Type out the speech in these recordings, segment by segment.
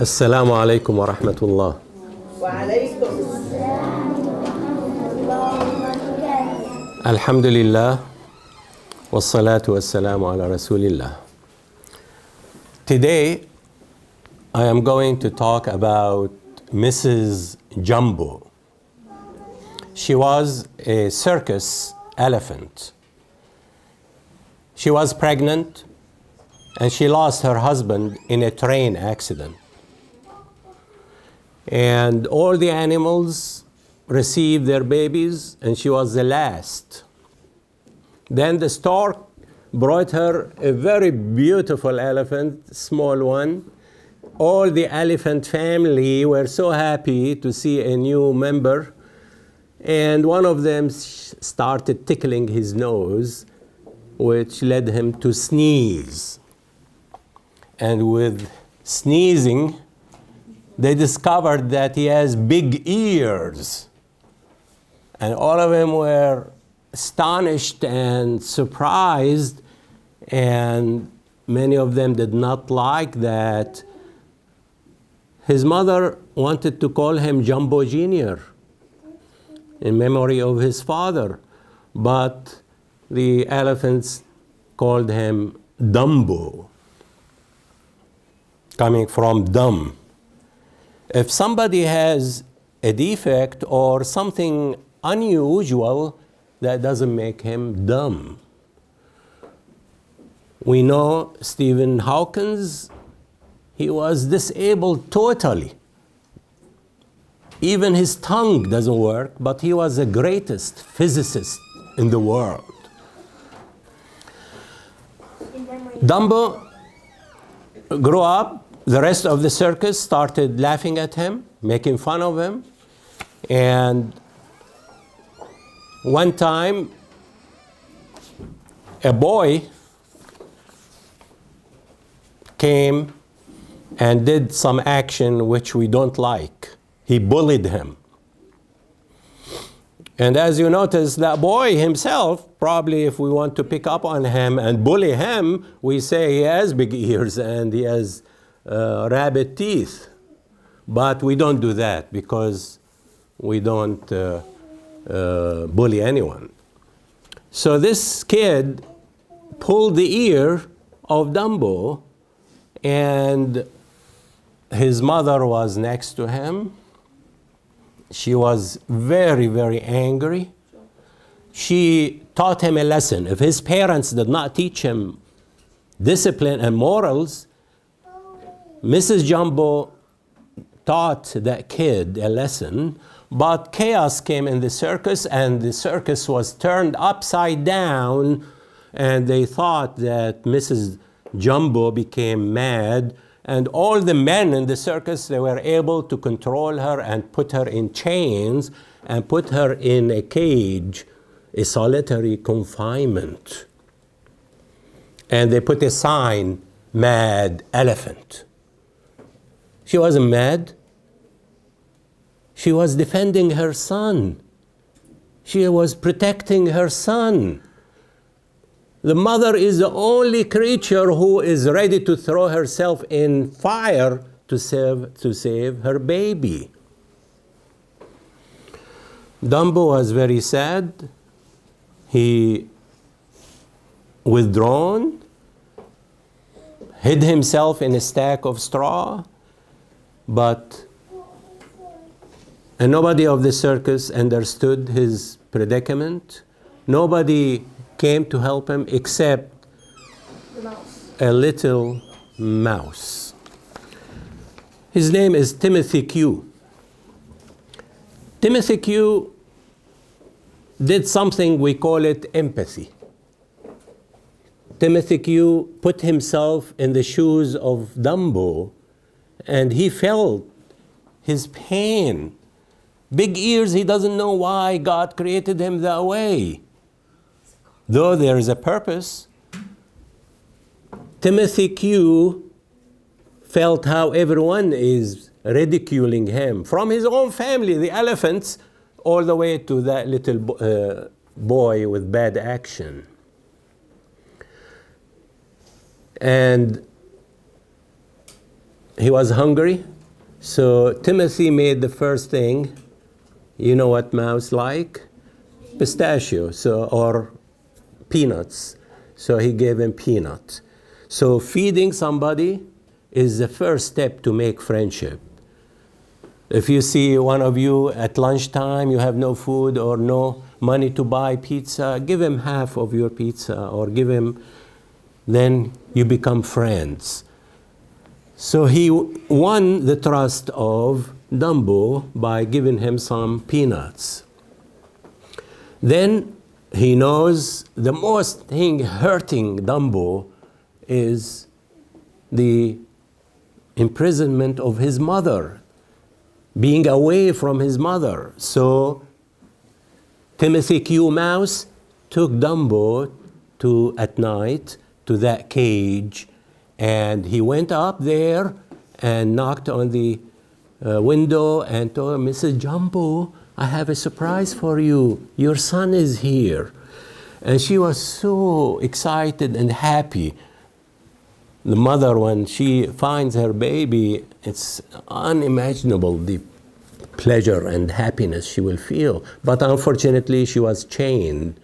السلام عليكم ورحمة الله وعليكم السلام الحمد لله والصلاة والسلام على رسول الله Today I am going to talk about Mrs. Jumbo. She was a circus elephant. She was pregnant and she lost her husband in a train accident. And all the animals received their babies, and she was the last. Then the stork brought her a very beautiful elephant, small one. All the elephant family were so happy to see a new member, and one of them started tickling his nose, which led him to sneeze. And with sneezing, they discovered that he has big ears. And all of them were astonished and surprised, and many of them did not like that. His mother wanted to call him Jumbo Jr. in memory of his father, but the elephants called him Dumbo, coming from dumb. If somebody has a defect or something unusual, that doesn't make him dumb. We know Stephen Hawkins, he was disabled totally. Even his tongue doesn't work, but he was the greatest physicist in the world. Dumbo grew up, the rest of the circus started laughing at him, making fun of him, and one time, a boy came and did some action which we don't like. He bullied him. And as you notice, that boy himself, probably if we want to pick up on him and bully him, we say he has big ears and he has rabbit teeth. But we don't do that because we don't. Uh, uh, bully anyone. So this kid pulled the ear of Dumbo, and his mother was next to him. She was very, very angry. She taught him a lesson. If his parents did not teach him discipline and morals, Mrs. Jumbo taught that kid a lesson but chaos came in the circus, and the circus was turned upside down, and they thought that Mrs. Jumbo became mad, and all the men in the circus they were able to control her and put her in chains and put her in a cage, a solitary confinement. And they put a sign, "Mad Elephant." She wasn't mad. She was defending her son. She was protecting her son. The mother is the only creature who is ready to throw herself in fire to save, to save her baby. Dumbo was very sad. He withdrawn, hid himself in a stack of straw, but and nobody of the circus understood his predicament. Nobody came to help him except a little mouse. His name is Timothy Q. Timothy Q did something we call it empathy. Timothy Q put himself in the shoes of Dumbo and he felt his pain Big ears, he doesn't know why God created him that way. Though there is a purpose. Timothy Q felt how everyone is ridiculing him from his own family, the elephants, all the way to that little uh, boy with bad action. And he was hungry. So Timothy made the first thing. You know what mouse like? Pistachio, so or peanuts. So he gave him peanuts. So feeding somebody is the first step to make friendship. If you see one of you at lunchtime, you have no food or no money to buy pizza, give him half of your pizza or give him, then you become friends. So he won the trust of Dumbo by giving him some peanuts. Then he knows the most thing hurting Dumbo is the imprisonment of his mother, being away from his mother. So Timothy Q. Mouse took Dumbo to at night to that cage, and he went up there and knocked on the uh, window and told Mrs. Jumbo, I have a surprise for you. Your son is here. And she was so excited and happy. The mother, when she finds her baby, it's unimaginable the pleasure and happiness she will feel. But unfortunately, she was chained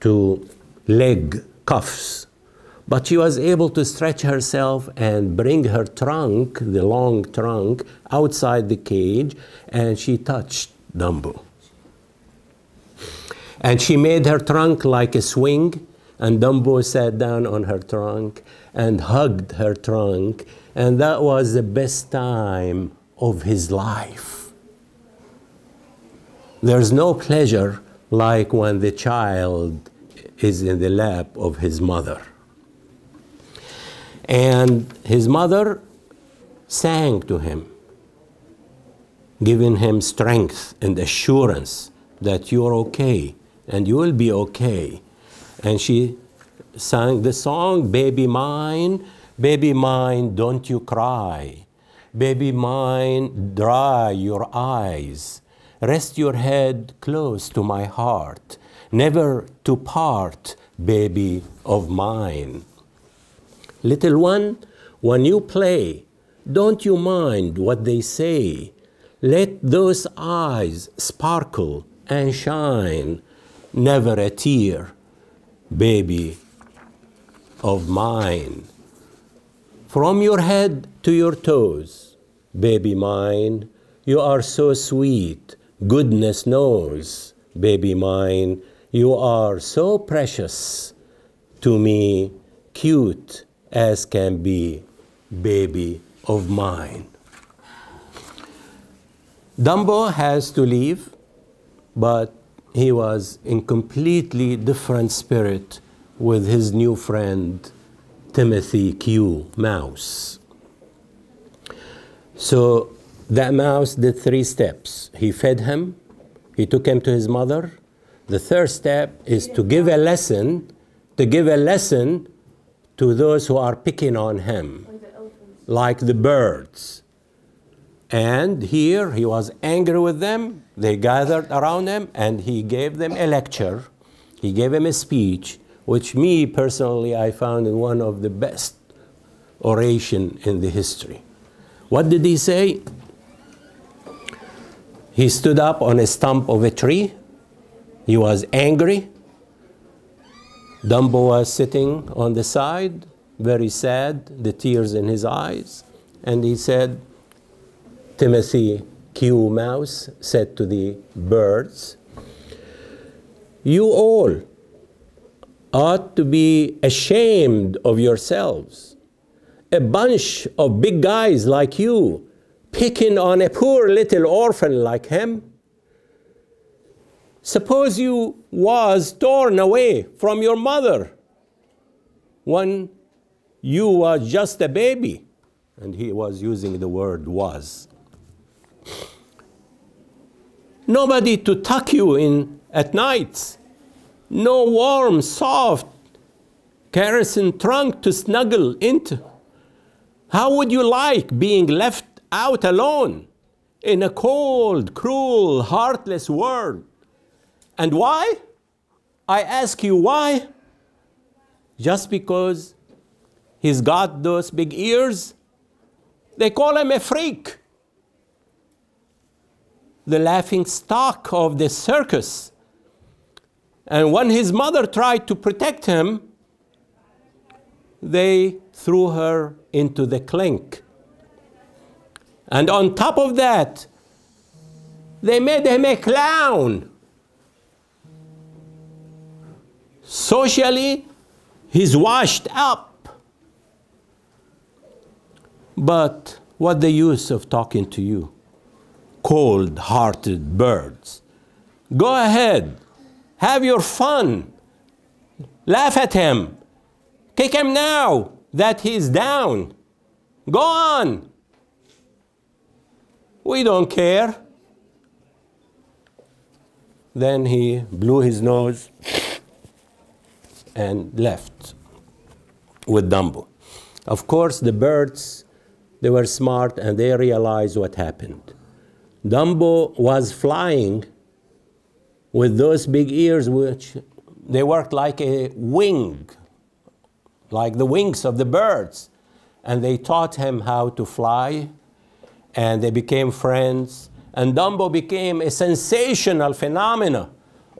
to leg cuffs. But she was able to stretch herself and bring her trunk, the long trunk, outside the cage, and she touched Dumbo. And she made her trunk like a swing, and Dumbo sat down on her trunk and hugged her trunk, and that was the best time of his life. There's no pleasure like when the child is in the lap of his mother. And his mother sang to him, giving him strength and assurance that you're okay and you will be okay. And she sang the song, Baby Mine, Baby Mine, don't you cry. Baby mine, dry your eyes. Rest your head close to my heart, never to part, baby of mine. Little one, when you play, don't you mind what they say. Let those eyes sparkle and shine, never a tear, baby of mine. From your head to your toes, baby mine, you are so sweet, goodness knows, baby mine, you are so precious to me, cute as can be, baby of mine. Dumbo has to leave, but he was in completely different spirit with his new friend Timothy Q. Mouse. So that mouse did three steps. He fed him, he took him to his mother. The third step is to give a lesson, to give a lesson to those who are picking on him, like the birds. And here he was angry with them. They gathered around him and he gave them a lecture. He gave them a speech which me personally I found one of the best oration in the history. What did he say? He stood up on a stump of a tree. He was angry. Dumbo was sitting on the side, very sad, the tears in his eyes. And he said, Timothy Q. Mouse said to the birds, You all ought to be ashamed of yourselves. A bunch of big guys like you picking on a poor little orphan like him. Suppose you was torn away from your mother when you were just a baby. And he was using the word was. Nobody to tuck you in at nights no warm, soft, kerosene trunk to snuggle into. How would you like being left out alone in a cold, cruel, heartless world? And why? I ask you why? Just because he's got those big ears? They call him a freak. The laughing stock of the circus. And when his mother tried to protect him, they threw her into the clink. And on top of that, they made him a clown. Socially, he's washed up. But what the use of talking to you? Cold hearted birds. Go ahead, have your fun, laugh at him, kick him now that he's down. Go on. We don't care. Then he blew his nose and left with Dumbo. Of course, the birds, they were smart and they realized what happened. Dumbo was flying with those big ears, which they worked like a wing, like the wings of the birds. And they taught him how to fly, and they became friends. And Dumbo became a sensational phenomenon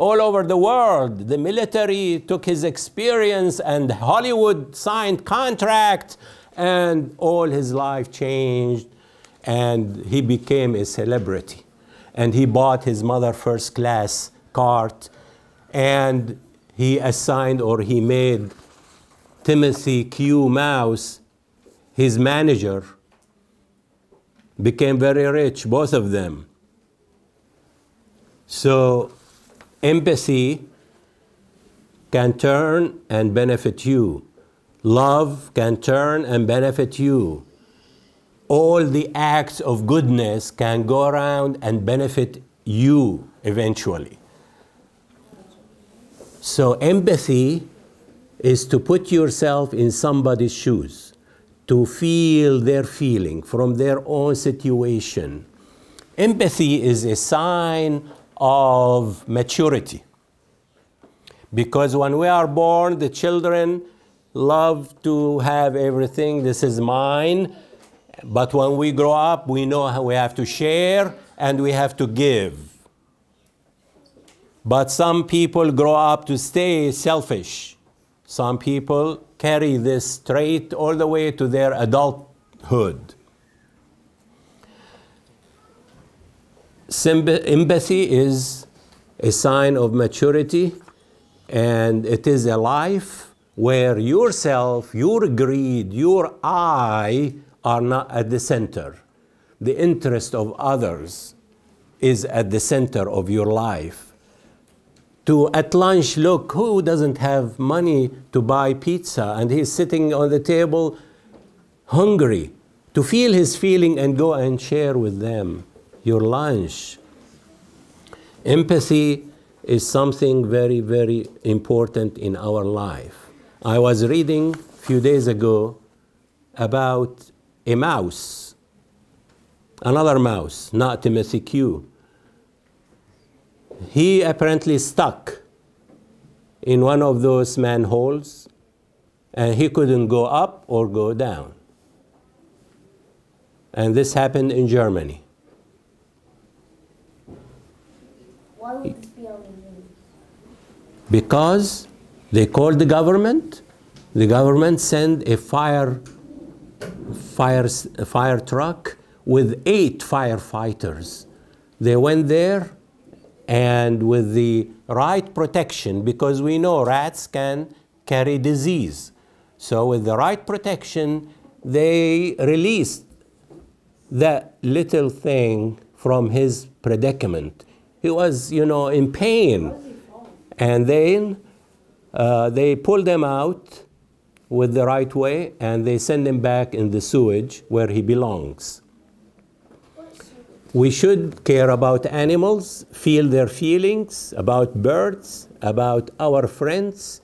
all over the world. The military took his experience, and Hollywood signed contracts, and all his life changed, and he became a celebrity. And he bought his mother first class cart, and he assigned or he made Timothy Q. Mouse his manager became very rich, both of them. So, empathy can turn and benefit you. Love can turn and benefit you. All the acts of goodness can go around and benefit you eventually. So, empathy is to put yourself in somebody's shoes to feel their feeling from their own situation. Empathy is a sign of maturity. Because when we are born, the children love to have everything, this is mine. But when we grow up, we know how we have to share and we have to give. But some people grow up to stay selfish. Some people carry this trait all the way to their adulthood. Empathy is a sign of maturity, and it is a life where yourself, your greed, your I are not at the center. The interest of others is at the center of your life. To at lunch look who doesn't have money to buy pizza? And he's sitting on the table hungry to feel his feeling and go and share with them your lunch empathy is something very very important in our life i was reading a few days ago about a mouse another mouse not timothy q he apparently stuck in one of those manholes and he couldn't go up or go down. And this happened in Germany. Why would this be on the news? Because they called the government, the government sent a fire, fire, fire truck with eight firefighters. They went there and with the right protection, because we know rats can carry disease. So with the right protection, they released that little thing from his predicament. He was, you know, in pain. And then uh, they pull them out with the right way and they send him back in the sewage where he belongs. We should care about animals, feel their feelings, about birds, about our friends.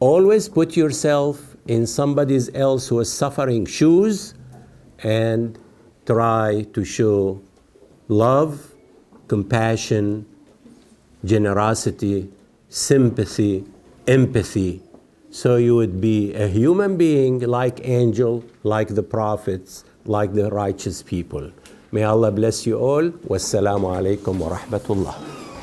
Always put yourself in somebody else who is suffering shoes and try to show love, compassion, generosity, sympathy, empathy, so you would be a human being like angel, like the prophets, like the righteous people. May Allah bless you all. Wassalamu alaikum wa rahmatullah.